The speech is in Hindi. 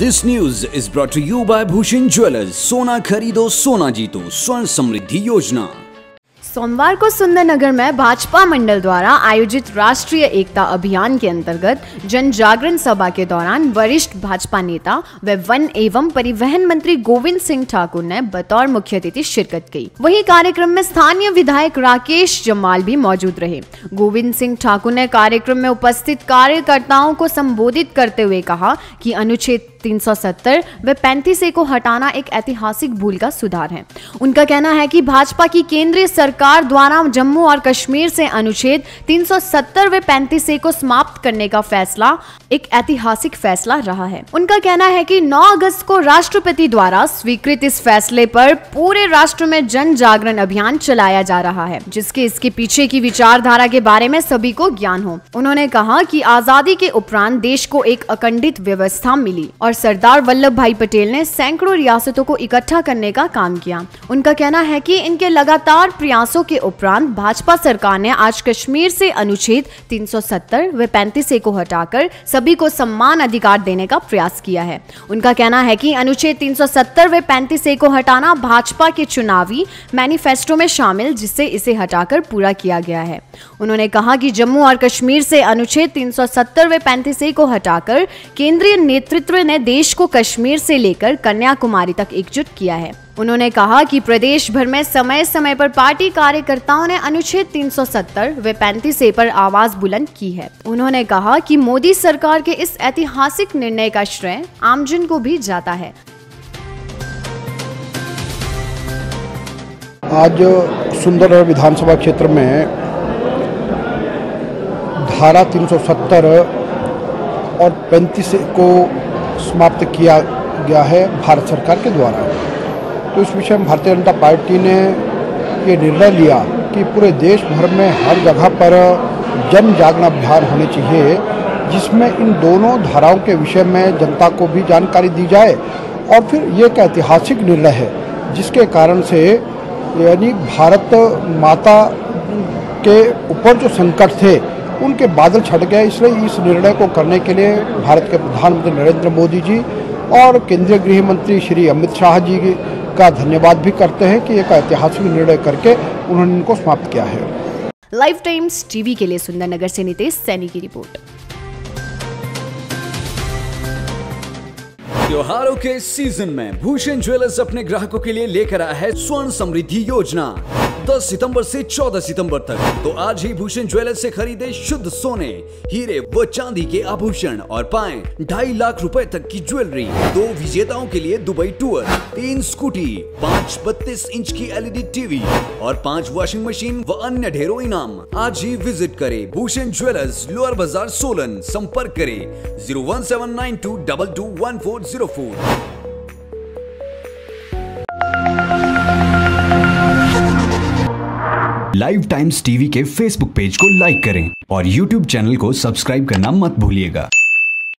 This news is brought to you by Bhushan Jewelers. सोना खरीदो सोना जीतो स्वर्ण समृद्धि योजना सोमवार को सुंदरनगर में भाजपा मंडल द्वारा आयोजित राष्ट्रीय एकता अभियान के अंतर्गत जन जागरण सभा के दौरान वरिष्ठ भाजपा नेता व वन एवं परिवहन मंत्री गोविंद सिंह ठाकुर ने बतौर मुख्य अतिथि शिरकत की। वहीं कार्यक्रम में स्थानीय विधायक राकेश जमाल भी मौजूद रहे। गोविंद सिंह ठाकुर ने कार्यक्रम में उपस्थित कार्यकर्ताओं को संबोधित करते हुए कहा की अनुच्छेद 370 व 35 ए को हटाना एक ऐतिहासिक भूल का सुधार है। उनका कहना है कि भाजपा की केंद्रीय सरकार द्वारा जम्मू और कश्मीर से अनुच्छेद 370 व 35 ए को समाप्त करने का फैसला, एक ऐतिहासिक फैसला रहा है। उनका कहना है कि 9 अगस्त को राष्ट्रपति द्वारा स्वीकृत इस फैसले पर पूरे राष्ट्र में जन जागरण अभियान चलाया जा रहा है, जिसके इसके पीछे की विचारधारा के बारे में सभी को ज्ञान हो। उन्होंने कहा कि आज़ादी के उपरांत देश को एक अखंडित व्यवस्था मिली और सरदार वल्लभ भाई पटेल ने सैकड़ों रियासतों को इकट्ठा करने का काम किया। उनका कहना है कि इनके लगातार प्रयासों के उपरांत भाजपा सरकार ने आज कश्मीर से अनुच्छेद 370 व 35 ए को हटाकर सभी को सम्मान अधिकार देने का प्रयास किया है। उनका कहना है कि अनुच्छेद 370 व 35 ए को हटाना भाजपा के चुनावी मैनिफेस्टो में शामिल, जिससे इसे हटाकर पूरा किया गया है। उन्होंने कहा कि जम्मू और कश्मीर से अनुच्छेद 370 व 35 ए को हटाकर केंद्रीय नेतृत्व ने देश को कश्मीर से लेकर कन्याकुमारी तक एकजुट किया है। उन्होंने कहा कि प्रदेश भर में समय समय पर पार्टी कार्यकर्ताओं ने अनुच्छेद 370 व 35 ए पर आवाज़ बुलंद की है। उन्होंने कहा कि मोदी सरकार के इस ऐतिहासिक निर्णय का श्रेय आमजन को भी जाता है। आज सुंदर विधानसभा क्षेत्र में धारा 370 और 35 को समाप्त किया गया है भारत सरकार के द्वारा। तो इस विषय में भारतीय जनता पार्टी ने ये निर्णय लिया कि पूरे देश भर में हर जगह पर जन जागरण अभियान होने चाहिए, जिसमें इन दोनों धाराओं के विषय में जनता को भी जानकारी दी जाए। और फिर ये एक ऐतिहासिक निर्णय है, जिसके कारण से यानी भारत माता के ऊपर जो संकट थे उनके बादल छट गए इसलिए इस निर्णय को करने के लिए भारत के प्रधानमंत्री नरेंद्र मोदी जी और केंद्रीय गृह मंत्री श्री अमित शाह जी का धन्यवाद भी करते हैं कि एक ऐतिहासिक निर्णय करके उन्होंने इनको समाप्त किया है। लाइफ टाइम्स टीवी के लिए सुंदरनगर से नितेश सैनी की रिपोर्ट। त्योहारों के सीज़न में भूषण ज्वेलर्स अपने ग्राहकों के लिए लेकर आया है स्वर्ण समृद्धि योजना। 10 सितंबर से 14 सितंबर तक। तो आज ही भूषण ज्वेलर्स से खरीदे शुद्ध सोने, हीरे व चांदी के आभूषण और पाए ढाई लाख रुपए तक की ज्वेलरी। दो विजेताओं के लिए दुबई टूर, तीन स्कूटी, पाँच बत्तीस इंच की एलईडी टीवी और पाँच वॉशिंग मशीन व अन्य ढेरों इनाम। आज ही विज़िट करें भूषण ज्वेलर्स लोअर बाज़ार सोलन। संपर्क करें zero one seven nine two double two one four zero four. Live Times TV के फेसबुक पेज को लाइक करें और यूट्यूब चैनल को सब्सक्राइब करना मत भूलिएगा।